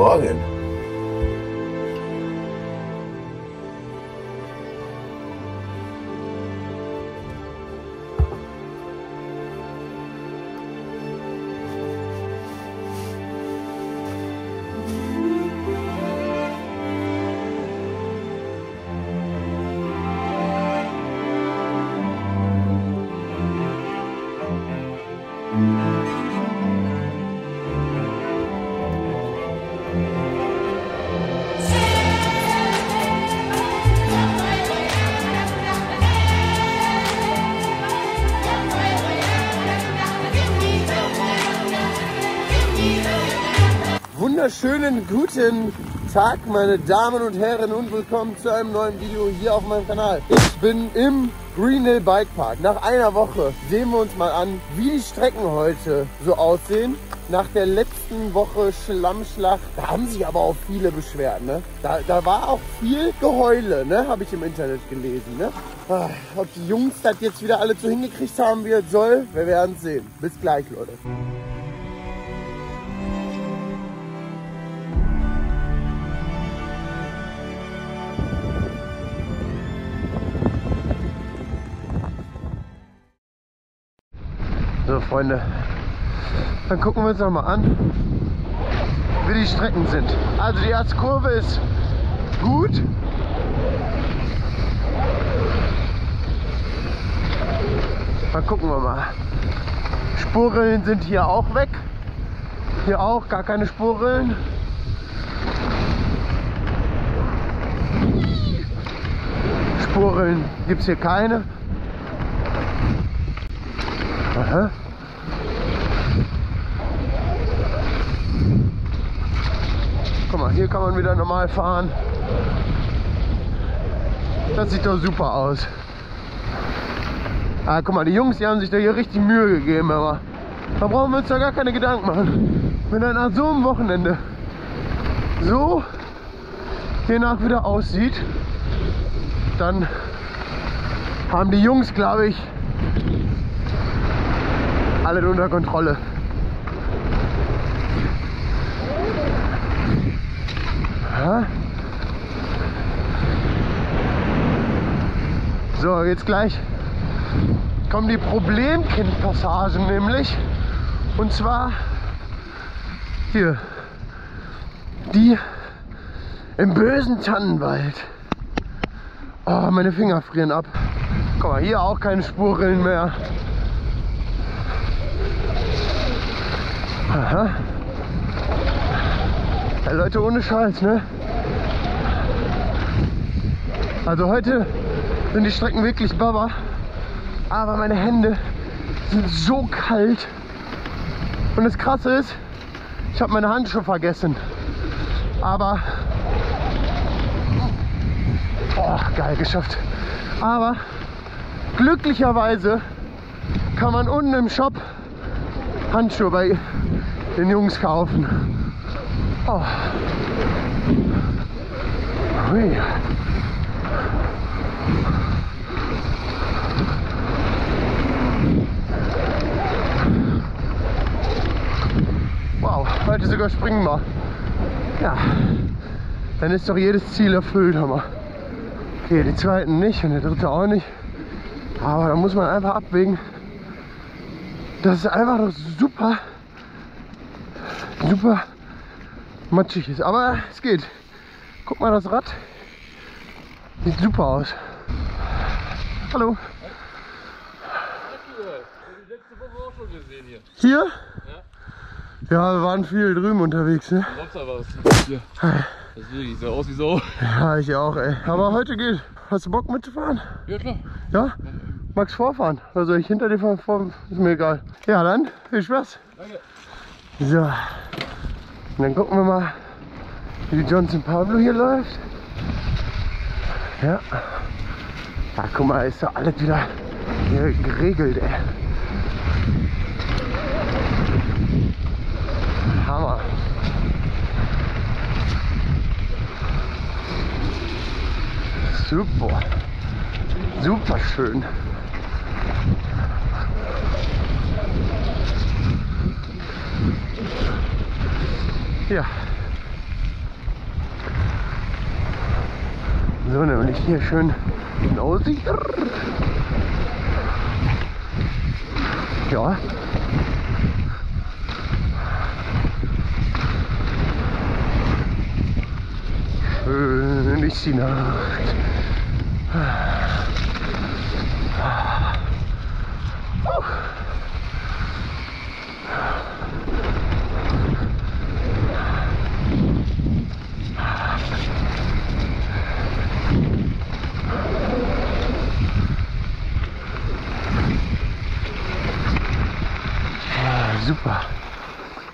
vlogging. Wunderschönen guten Tag, meine Damen und Herren, und willkommen zu einem neuen Video hier auf meinem Kanal. Ich bin im Green Hill Bike Park. Nach einer Woche sehen wir uns mal an, wie die Strecken heute so aussehen. Nach der letzten Woche Schlammschlacht, da haben sich aber auch viele beschwert. Ne? Da, da war auch viel Geheule, ne? habe ich im Internet gelesen. Ne? Ah, ob die Jungs das jetzt wieder alle so hingekriegt haben, wie es soll, wir werden sehen. Bis gleich, Leute. Freunde, dann gucken wir uns noch mal an, wie die Strecken sind. Also die erste Kurve ist gut. Dann gucken wir mal. Spurrillen sind hier auch weg. Hier auch gar keine Spurrillen. Spurrillen gibt es hier keine. Aha. Mal, hier kann man wieder normal fahren. Das sieht doch super aus. Ah, guck mal, die Jungs, die haben sich da hier richtig Mühe gegeben, aber da brauchen wir uns da gar keine Gedanken machen. Wenn er nach so einem Wochenende so hiernach wieder aussieht, dann haben die Jungs, glaube ich, alle unter Kontrolle. Ja. So, jetzt gleich kommen die Problemkind-Passagen nämlich. Und zwar hier, die im bösen Tannenwald. Oh, meine Finger frieren ab. Guck mal, hier auch keine Spurrillen mehr. Aha. Ja, Leute, ohne Scheiß, ne? Also heute sind die Strecken wirklich Baba, aber meine Hände sind so kalt. Und das Krasse ist, ich habe meine Handschuhe vergessen. Aber, oh, geil geschafft. Aber glücklicherweise kann man unten im Shop Handschuhe bei den Jungs kaufen. Oh. Wow, heute sogar springen wir. Ja, dann ist doch jedes Ziel erfüllt, Hammer. Okay, die zweiten nicht und der dritte auch nicht. Aber da muss man einfach abwägen. Das ist einfach noch super, super matschig ist. Aber es geht. Guck mal das Rad. Sieht super aus. Hallo. letzte Woche auch schon gesehen hier. Hier? Ja, wir waren viel drüben unterwegs, ne? Sonst aber was. Hier. Das ist wirklich so aus wie so. Ja, ich auch, ey. Aber heute geht. Hast du Bock mitzufahren? Ja klar. Ja? Magst vorfahren? Also ich hinter dir fahren, vor, ist mir egal. Ja, dann viel Spaß. Danke. So. Und dann gucken wir mal, wie die Johnson Pablo hier läuft. Ja. Ja, guck mal, ist doch alles wieder geregelt, ey. Hammer. Super. Super schön. Ja. So, ne, und ich hier schön in Aussicht. Ja. Schön ist die Nacht.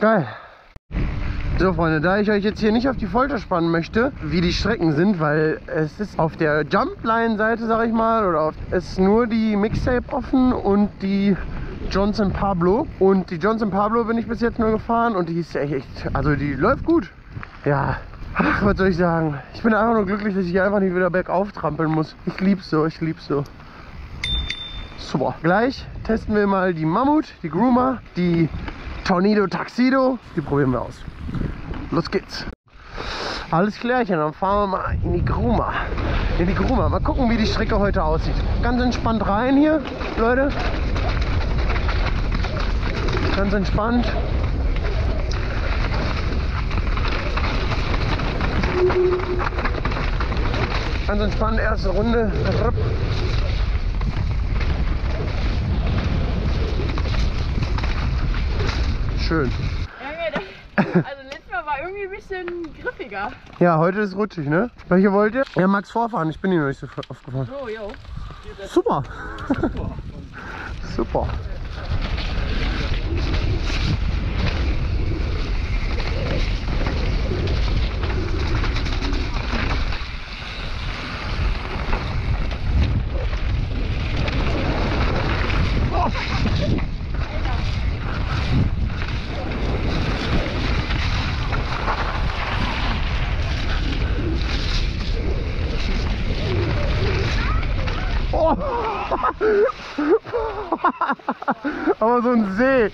Geil. So Freunde, da ich euch jetzt hier nicht auf die Folter spannen möchte, wie die Strecken sind, weil es ist auf der Jumpline-Seite, sag ich mal, oder auf, ist nur die Mixtape offen und die Johnson Pablo. Und die Johnson Pablo bin ich bis jetzt nur gefahren und die ist echt, echt also die läuft gut. Ja, ach, was soll ich sagen? Ich bin einfach nur glücklich, dass ich einfach nicht wieder bergauf trampeln muss. Ich lieb's so, ich lieb's so. Super. Gleich testen wir mal die Mammut, die Groomer, die Tornado Tuxedo. Die probieren wir aus. Los geht's. Alles klärchen, dann fahren wir mal in die Groomer. In die Groomer. Mal gucken, wie die Strecke heute aussieht. Ganz entspannt rein hier, Leute. Ganz entspannt. Ganz entspannt, erste Runde. Rupp. Schön. Also letztes Mal war irgendwie ein bisschen griffiger. Ja, heute ist rutschig, ne? Welche wollt ihr? Ja, Max vorfahren. Ich bin hier noch nicht so oft gefahren. Oh, jo. Super. Super. Oh. Aber so ein See.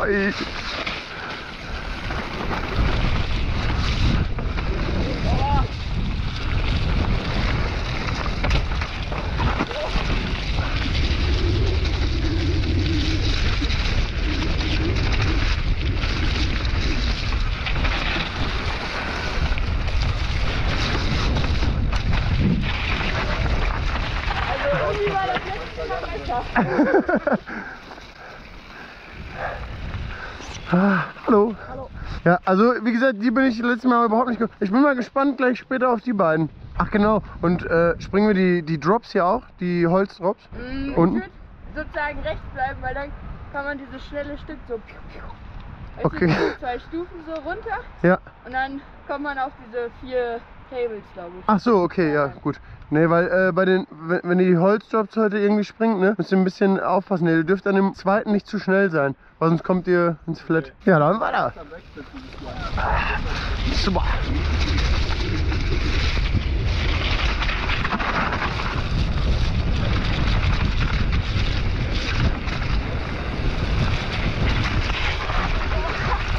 Oi. Also irgendwie war das letzte Mal besser. Ah, hallo. Ja, also wie gesagt, die bin ich letztes Mal überhaupt nicht. Ich bin mal gespannt gleich später auf die beiden. Ach genau. Und äh, springen wir die, die Drops hier auch, die Holzdrops? Mm, Ich Unten? würde sozusagen rechts bleiben, weil dann kann man dieses schnelle Stück so. Weißt Okay. Zwei Stufen so runter Ja. und dann kommt man auf diese vier Tables, glaube ich. Ach so, okay, ja, gut. Nee, weil äh, bei den, wenn, wenn die Holzdrops heute irgendwie springt, ne, müsst ihr ein bisschen aufpassen. Ne, Ihr dürft an dem zweiten nicht zu schnell sein, weil sonst kommt ihr ins Flat. Ja, dann weiter. Super.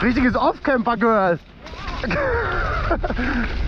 Richtiges Off-Camper-Girl.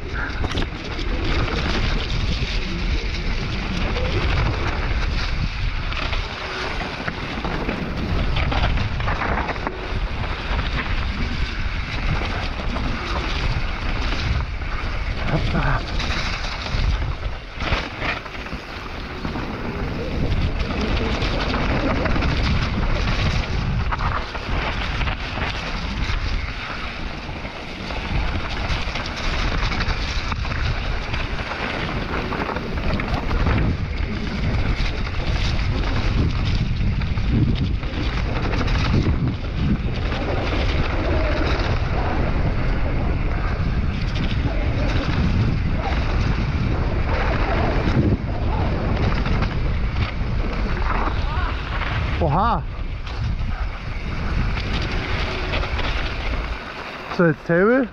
So, jetzt Table.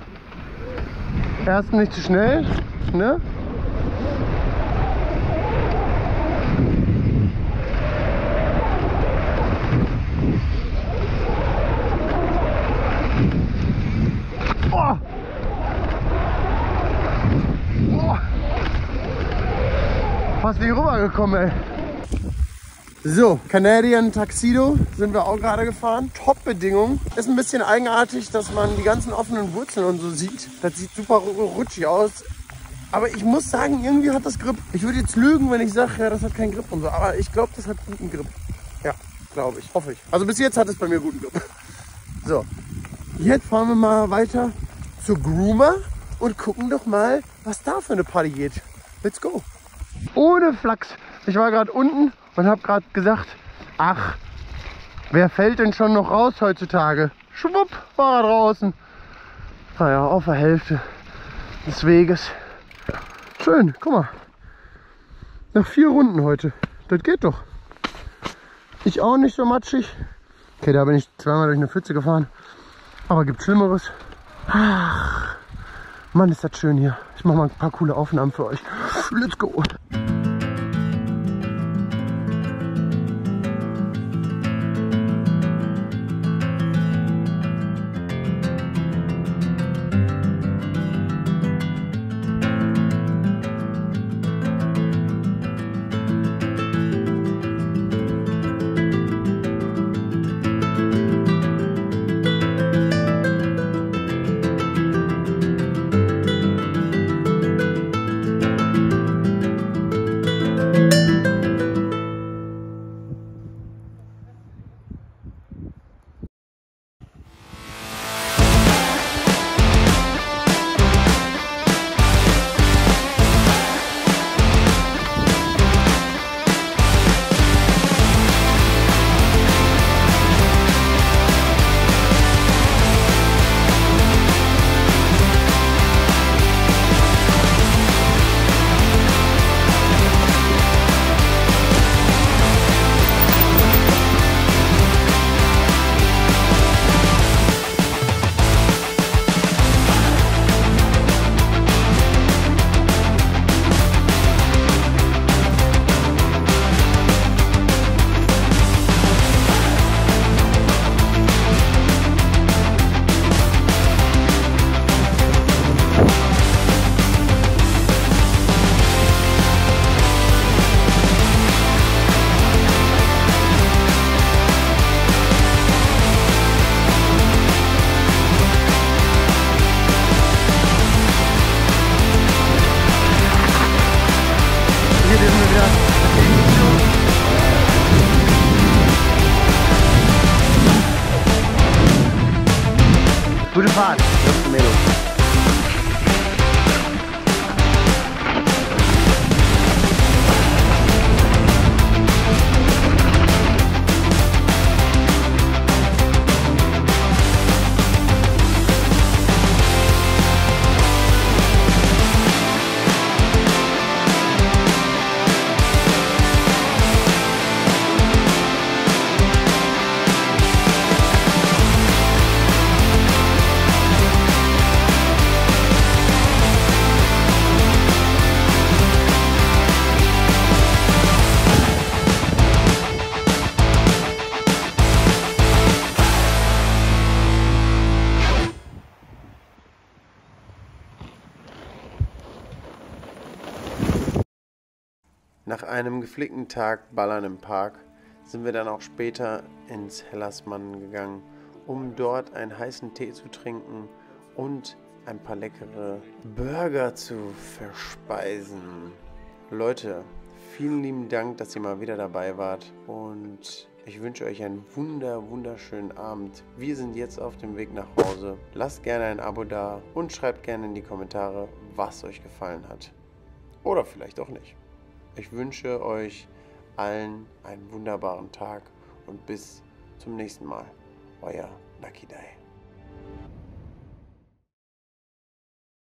Erst nicht zu schnell, ne? Oh! Oh! Fast nicht rübergekommen, ey. So, Canadian Tuxedo sind wir auch gerade gefahren. Top-Bedingungen. Ist ein bisschen eigenartig, dass man die ganzen offenen Wurzeln und so sieht. Das sieht super rutschig aus. Aber ich muss sagen, irgendwie hat das Grip. Ich würde jetzt lügen, wenn ich sage, ja, das hat keinen Grip und so. Aber ich glaube, das hat guten Grip. Ja, glaube ich. Hoffe ich. Also bis jetzt hat es bei mir guten Grip. So, jetzt fahren wir mal weiter zur Groomer und gucken doch mal, was da für eine Party geht. Let's go. Ohne Flachs. Ich war gerade unten und habe gerade gesagt, ach, wer fällt denn schon noch raus heutzutage? Schwupp, war er draußen. Naja, auf der Hälfte des Weges. Schön, guck mal. Nach vier Runden heute. Das geht doch. Ich auch nicht so matschig. Okay, da bin ich zweimal durch eine Pfütze gefahren. Aber gibt Schlimmeres. Ach, Mann, ist das schön hier. Ich mache mal ein paar coole Aufnahmen für euch. Let's go. Nach einem gepflegten Tag Ballern im Park sind wir dann auch später ins Hellersmann gegangen, um dort einen heißen Tee zu trinken und ein paar leckere Burger zu verspeisen. Leute, vielen lieben Dank, dass ihr mal wieder dabei wart und ich wünsche euch einen wunder, wunderschönen Abend. Wir sind jetzt auf dem Weg nach Hause. Lasst gerne ein Abo da und schreibt gerne in die Kommentare, was euch gefallen hat. Oder vielleicht auch nicht. Ich wünsche euch allen einen wunderbaren Tag und bis zum nächsten Mal. Euer Lucky Day.